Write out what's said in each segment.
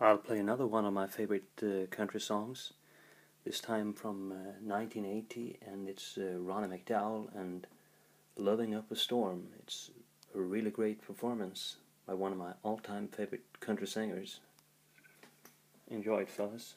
I'll play another one of my favorite uh, country songs, this time from uh, 1980, and it's uh, Ronnie McDowell and Loving Up a Storm. It's a really great performance by one of my all time favorite country singers. Enjoy it, fellas.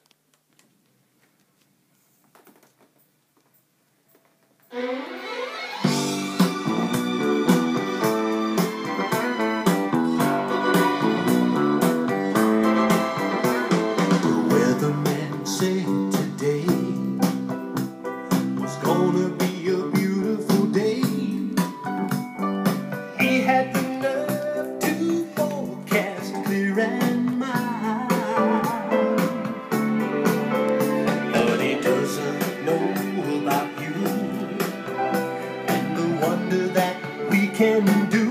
Can do